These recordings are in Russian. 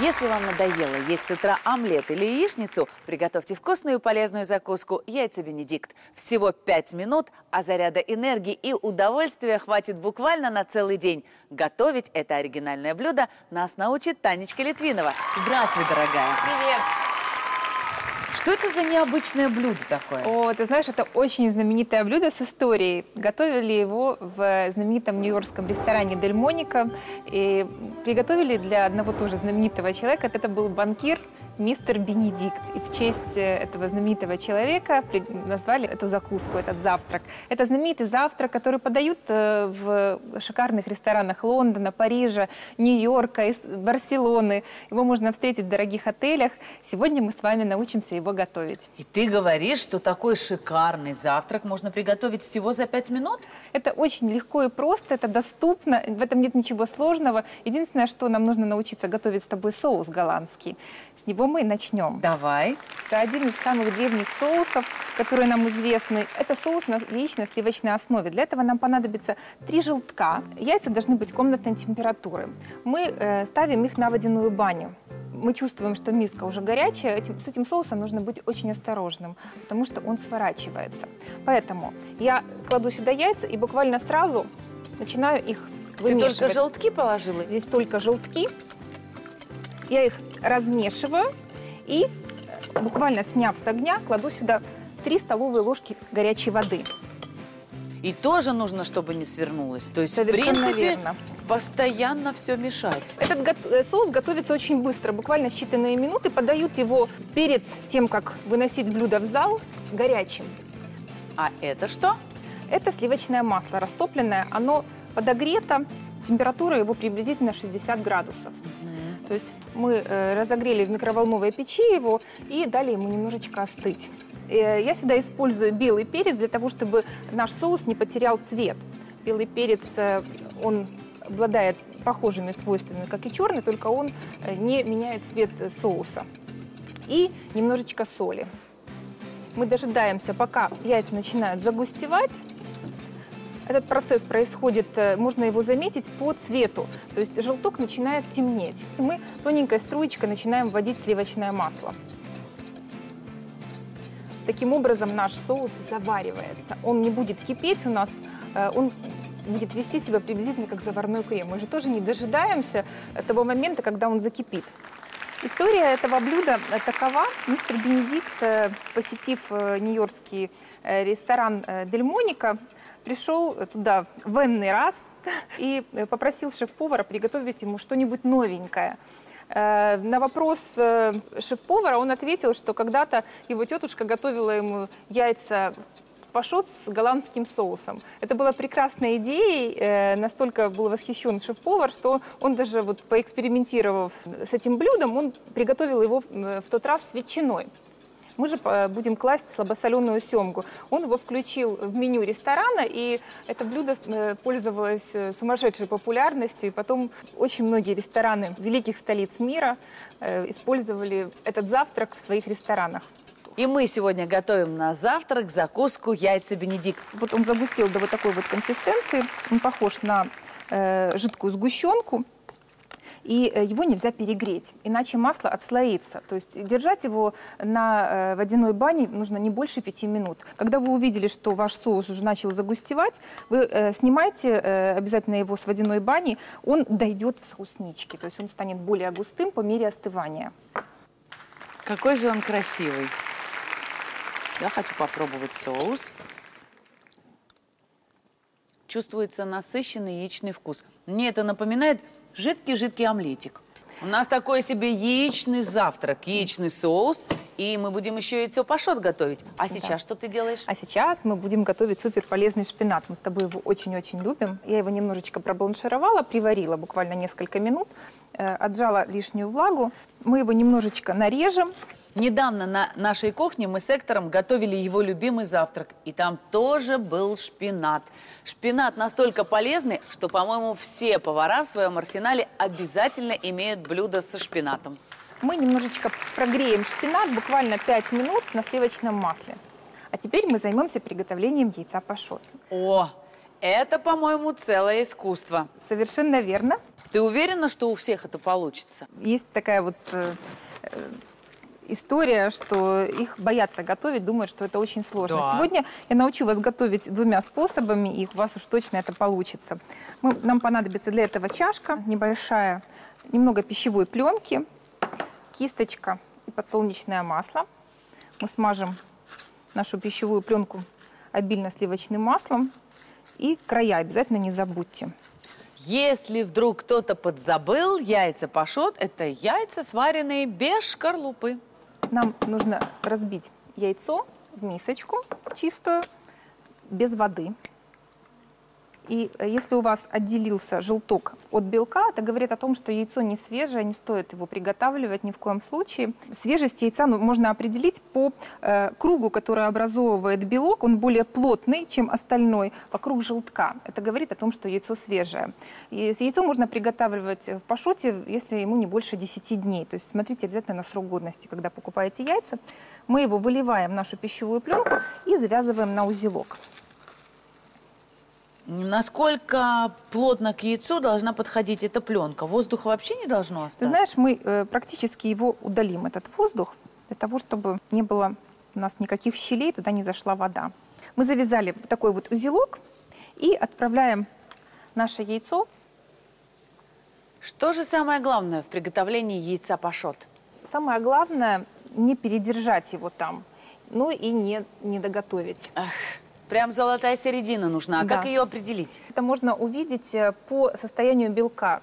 Если вам надоело есть с утра омлет или яичницу, приготовьте вкусную и полезную закуску «Яйца Бенедикт». Всего 5 минут, а заряда энергии и удовольствия хватит буквально на целый день. Готовить это оригинальное блюдо нас научит Танечка Литвинова. Здравствуй, дорогая. Привет! Что это за необычное блюдо такое? О, ты знаешь, это очень знаменитое блюдо с историей. Готовили его в знаменитом нью-йоркском ресторане Дель Моника. И приготовили для одного тоже знаменитого человека. Это был банкир мистер Бенедикт. И в честь э, этого знаменитого человека назвали эту закуску, этот завтрак. Это знаменитый завтрак, который подают э, в шикарных ресторанах Лондона, Парижа, Нью-Йорка, Барселоны. Его можно встретить в дорогих отелях. Сегодня мы с вами научимся его готовить. И ты говоришь, что такой шикарный завтрак можно приготовить всего за пять минут? Это очень легко и просто, это доступно, в этом нет ничего сложного. Единственное, что нам нужно научиться готовить с тобой соус голландский. С него мы начнем. Давай. Это один из самых древних соусов, которые нам известны. Это соус на яично-сливочной основе. Для этого нам понадобится три желтка. Яйца должны быть комнатной температуры. Мы э, ставим их на водяную баню мы чувствуем, что миска уже горячая, этим, с этим соусом нужно быть очень осторожным, потому что он сворачивается. Поэтому я кладу сюда яйца и буквально сразу начинаю их вымешивать. Ты только желтки положила? Здесь только желтки. Я их размешиваю и буквально сняв с огня, кладу сюда 3 столовые ложки горячей воды. И тоже нужно, чтобы не свернулось. То есть, Совершенно в принципе, верно. постоянно все мешать. Этот го- э, соус готовится очень быстро, буквально считанные минуты. Подают его перед тем, как выносить блюдо в зал, горячим. А это что? Это сливочное масло растопленное. Оно подогрето, температура его приблизительно 60 градусов. То есть мы э, разогрели в микроволновой печи его и дали ему немножечко остыть. Э, я сюда использую белый перец для того, чтобы наш соус не потерял цвет. Белый перец, э, он обладает похожими свойствами, как и черный, только он не меняет цвет соуса. И немножечко соли. Мы дожидаемся, пока яйца начинают загустевать. Этот процесс происходит, э, можно его заметить по цвету. То есть желток начинает темнеть. Мы тоненькой струечкой начинаем вводить сливочное масло. Таким образом наш соус заваривается. Он не будет кипеть у нас, э, он будет вести себя приблизительно как заварной крем. Мы же тоже не дожидаемся того момента, когда он закипит. История этого блюда э, такова. Мистер Бенедикт, э, посетив э, нью-йоркский ресторан э, Дель Моника, пришел туда в энный раз и попросил шеф-повара приготовить ему что-нибудь новенькое. На вопрос шеф-повара он ответил, что когда-то его тетушка готовила ему яйца пашот с голландским соусом. Это была прекрасная идея, э, настолько был восхищен шеф-повар, что он даже вот поэкспериментировав с этим блюдом, он приготовил его э, в тот раз с ветчиной. Мы же э, будем класть слабосоленую семгу. Он его включил в меню ресторана, и это блюдо пользовалось сумасшедшей популярностью. И потом очень многие рестораны великих столиц мира использовали этот завтрак в своих ресторанах. И мы сегодня готовим на завтрак закуску яйца Бенедикт. Вот он загустел до вот такой вот консистенции. Он похож на э, жидкую сгущенку. И э, его нельзя перегреть, иначе масло отслоится. То есть держать его на э, водяной бане нужно не больше пяти минут. Когда вы увидели, что ваш соус уже начал загустевать, вы э, снимайте э, обязательно его с водяной бани, он дойдет в соуснички, то есть он станет более густым по мере остывания. Какой же он красивый. Я хочу попробовать соус. Чувствуется насыщенный яичный вкус. Мне это напоминает жидкий-жидкий омлетик. У нас такой себе яичный завтрак, яичный соус, и мы будем еще яйцо пашот готовить. А сейчас Да. что ты делаешь? А сейчас мы будем готовить супер полезный шпинат. Мы с тобой его очень-очень любим. Я его немножечко пробланшировала, приварила буквально несколько минут, э, отжала лишнюю влагу. Мы его немножечко нарежем. Недавно на нашей кухне мы с Эктором готовили его любимый завтрак. И там тоже был шпинат. Шпинат настолько полезный, что, по-моему, все повара в своем арсенале обязательно имеют блюдо со шпинатом. Мы немножечко прогреем шпинат, буквально 5 минут на сливочном масле. А теперь мы займемся приготовлением яйца пашот. О, это, по-моему, целое искусство. Совершенно верно. Ты уверена, что у всех это получится? Есть такая вот э, э, история, что их боятся готовить, думают, что это очень сложно. Да. Сегодня я научу вас готовить двумя способами, и у вас уж точно это получится. Мы- нам понадобится для этого чашка небольшая, немного пищевой пленки, кисточка и подсолнечное масло. Мы смажем нашу пищевую пленку обильно сливочным маслом. И края обязательно не забудьте. Если вдруг кто-то подзабыл, яйца пашот – это яйца, сваренные без шкарлупы. Нам нужно разбить яйцо в мисочку чистую, без воды. И э, если у вас отделился желток от белка, это говорит о том, что яйцо не свежее, не стоит его приготавливать ни в коем случае. Свежесть яйца ну, можно определить по э, кругу, который образовывает белок. Он более плотный, чем остальной, вокруг желтка. Это говорит о том, что яйцо свежее. И яйцо можно приготавливать в пашоте, если ему не больше 10 дней. То есть смотрите обязательно на срок годности, когда покупаете яйца. Мы его выливаем в нашу пищевую пленку и завязываем на узелок. Насколько плотно к яйцу должна подходить эта пленка? Воздуха вообще не должно Ты остаться? знаешь, мы э, практически его удалим, этот воздух, для того, чтобы не было у нас никаких щелей, туда не зашла вода. Мы завязали такой вот узелок и отправляем наше яйцо. Что же самое главное в приготовлении яйца пашот? Самое главное, не передержать его там, ну и не, не доготовить. Эх, прям золотая середина нужна. А Да. как ее определить? Это можно увидеть э, по состоянию белка.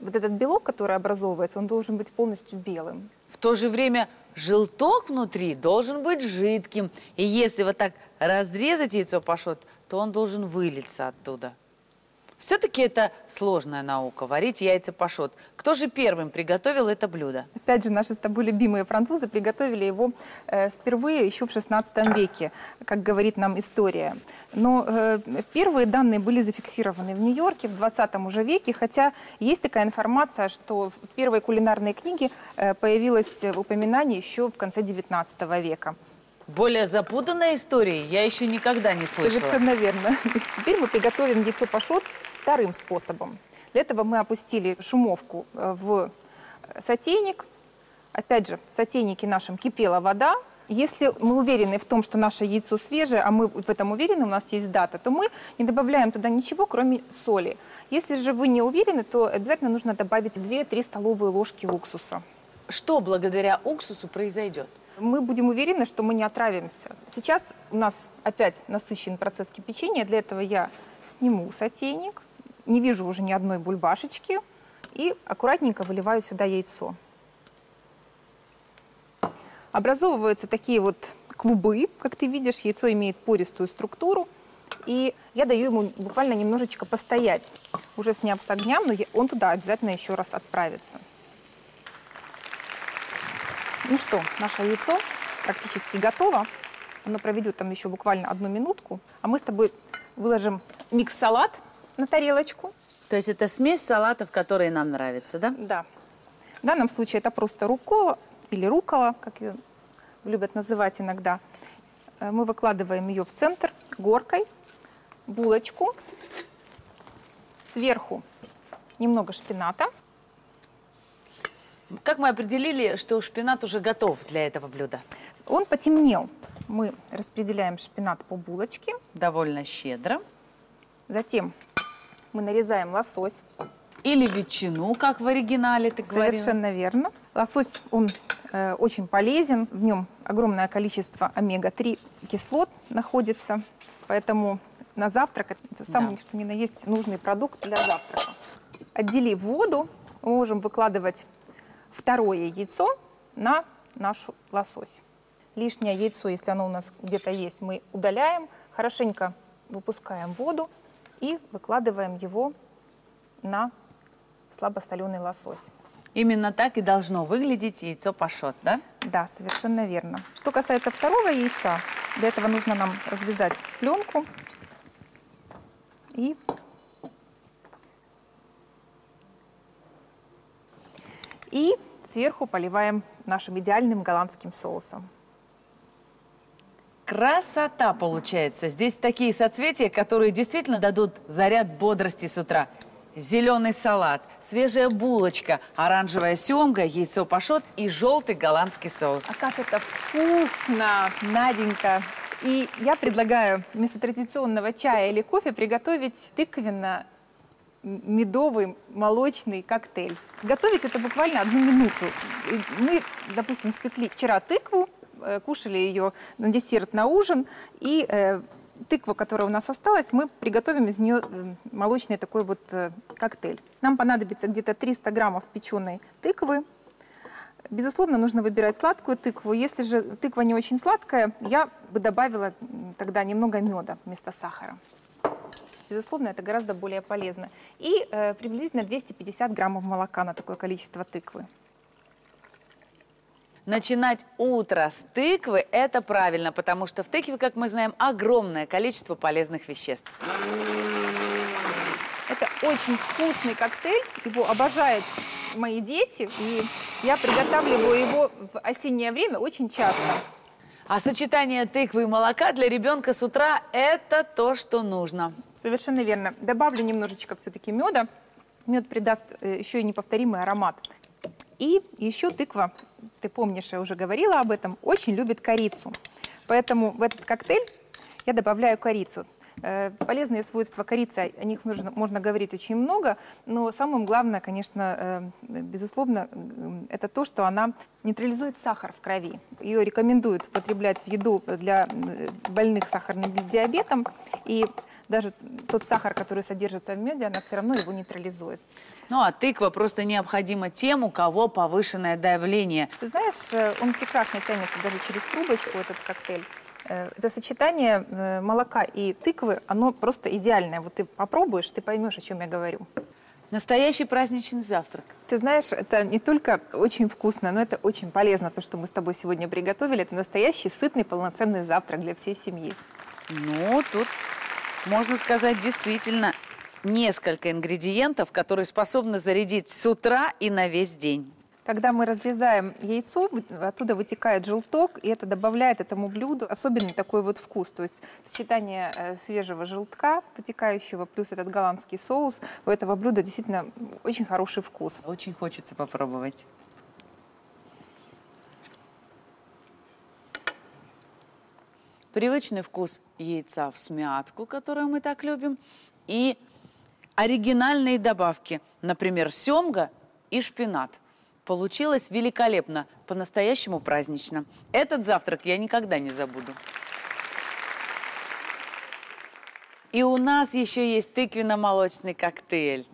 Вот этот белок, который образовывается, он должен быть полностью белым. В то же время желток внутри должен быть жидким. И если вот так разрезать яйцо пашот, то он должен вылиться оттуда. Все-таки это сложная наука, варить яйца пашот. Кто же первым приготовил это блюдо? Опять же, наши с тобой любимые французы приготовили его э, впервые еще в XVI веке, как говорит нам история. Но э, первые данные были зафиксированы в Нью-Йорке в 20 уже веке, хотя есть такая информация, что в первой кулинарной книге э, появилось упоминание еще в конце XIX века. Более запутанная история я еще никогда не слышала. Совершенно верно. Теперь мы приготовим яйцо пашот вторым способом. Для этого мы опустили шумовку э, в сотейник. Опять же, в сотейнике нашем кипела вода. Если мы уверены в том, что наше яйцо свежее, а мы в этом уверены, у нас есть дата, то мы не добавляем туда ничего, кроме соли. Если же вы не уверены, то обязательно нужно добавить 2-3 столовые ложки уксуса. Что благодаря уксусу произойдет? мы будем уверены, что мы не отравимся. Сейчас у нас опять насыщен процесс кипячения. Для этого я сниму сотейник, не вижу уже ни одной бульбашечки и аккуратненько выливаю сюда яйцо. Образовываются такие вот клубы, как ты видишь, яйцо имеет пористую структуру. И я даю ему буквально немножечко постоять, уже сняв с огня, но он туда обязательно еще раз отправится. Ну что, наше яйцо практически готово. Оно проведет там еще буквально одну минутку. А мы с тобой выложим микс-салат на тарелочку. То есть это смесь салатов, которые нам нравятся, да? Да. В данном случае это просто рукола или рукола, как ее любят называть иногда. Э, Мы выкладываем ее в центр горкой, булочку, сверху немного шпината. Как мы определили, что шпинат уже готов для этого блюда? Он потемнел. Мы распределяем шпинат по булочке. Довольно щедро. Затем мы нарезаем лосось. Или ветчину, как в оригинале ты говорила. Совершенно верно. Лосось, он э, очень полезен. В нем огромное количество омега-3 кислот находится. Поэтому на завтрак это самый Да. что ни на есть нужный продукт для завтрака. Отделив воду, мы можем выкладывать второе яйцо на наш лосось. Лишнее яйцо, если оно у нас где-то есть, мы удаляем, хорошенько выпускаем воду и выкладываем его на слабосоленый лосось. Именно так и должно выглядеть яйцо пашот, да? Да, совершенно верно. Что касается второго яйца, для этого нужно нам развязать пленку и и сверху поливаем нашим идеальным голландским соусом. Красота получается. Здесь такие соцветия, которые действительно дадут заряд бодрости с утра. Зеленый салат, свежая булочка, оранжевая семга, яйцо пашот и желтый голландский соус. А как это вкусно, Наденька! И я предлагаю вместо традиционного чая или кофе приготовить тыквенно-медовый молочный коктейль. Готовить это буквально одну минуту. Мы, допустим, спекли вчера тыкву, кушали ее на десерт, на ужин, и э, тыкву, которая у нас осталась, мы приготовим из нее э, молочный такой вот э, коктейль. Нам понадобится где-то 300 граммов печеной тыквы, Безусловно, нужно выбирать сладкую тыкву. Если же тыква не очень сладкая, я бы добавила тогда немного меда вместо сахара. Безусловно, это гораздо более полезно. И э, приблизительно 250 граммов молока на такое количество тыквы. Начинать утро с тыквы – это правильно, потому что в тыкве, как мы знаем, огромное количество полезных веществ. Это очень вкусный коктейль. Его обожают мои дети. И я приготавливаю его в осеннее время очень часто. А сочетание тыквы и молока для ребенка с утра – это то, что нужно. Совершенно верно. Добавлю немножечко все-таки меда. Мед придаст э, еще и неповторимый аромат. И еще тыква, ты помнишь, я уже говорила об этом, очень любит корицу. Поэтому в этот коктейль я добавляю корицу. Э, Полезные свойства корицы, о них нужно, можно говорить очень много, но самым главное, конечно, э, безусловно, м, это то, что она нейтрализует сахар в крови. Ее рекомендуют употреблять в еду для больных сахарным диабетом, и даже тот сахар, который содержится в меде, она все равно его нейтрализует. Ну а тыква просто необходима тем, у кого повышенное давление. Ты знаешь, э, он прекрасно тянется даже через трубочку, этот коктейль. Э, Это сочетание э, молока и тыквы, оно просто идеальное. Вот ты попробуешь, ты поймешь, о чем я говорю. Настоящий праздничный завтрак. Ты знаешь, это не только очень вкусно, но это очень полезно, то, что мы с тобой сегодня приготовили. Это настоящий сытный полноценный завтрак для всей семьи. Ну, тут, можно сказать, действительно несколько ингредиентов, которые способны зарядить с утра и на весь день. Когда мы разрезаем яйцо, оттуда вытекает желток, и это добавляет этому блюду особенный такой вот вкус. То есть сочетание э, свежего желтка, вытекающего, плюс этот голландский соус, у этого блюда действительно очень хороший вкус. Очень хочется попробовать. Привычный вкус яйца в смятку, которую мы так любим, и оригинальные добавки, например, семга и шпинат. Получилось великолепно, по-настоящему празднично. Этот завтрак я никогда не забуду. И у нас еще есть тыквенно-молочный коктейль.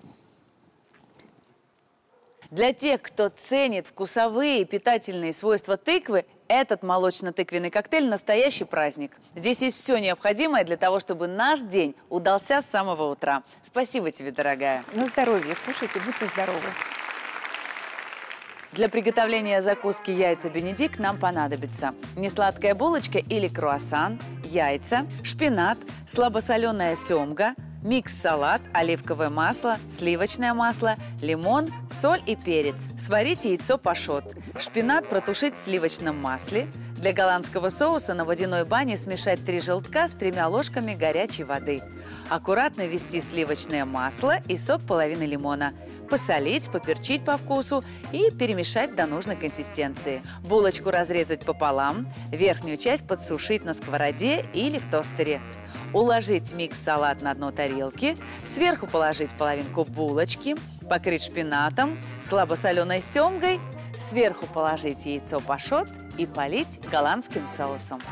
Для тех, кто ценит вкусовые и питательные свойства тыквы, этот молочно-тыквенный коктейль – настоящий праздник. Здесь есть все необходимое для того, чтобы наш день удался с самого утра. Спасибо тебе, дорогая. На здоровье, кушайте, будьте здоровы. Для приготовления закуски яйца Бенедикт нам понадобится несладкая булочка или круассан, яйца, шпинат, слабосоленая семга, микс-салат, оливковое масло, сливочное масло, лимон, соль и перец. Сварить яйцо пашот. Шпинат протушить в сливочном масле. Для голландского соуса на водяной бане смешать три желтка с тремя ложками горячей воды. Аккуратно ввести сливочное масло и сок половины лимона. Посолить, поперчить по вкусу и перемешать до нужной консистенции. Булочку разрезать пополам, верхнюю часть подсушить на сковороде или в тостере. Уложить микс-салат на дно тарелки, сверху положить половинку булочки, покрыть шпинатом, слабосоленой семгой, сверху положить яйцо пашот и полить голландским соусом.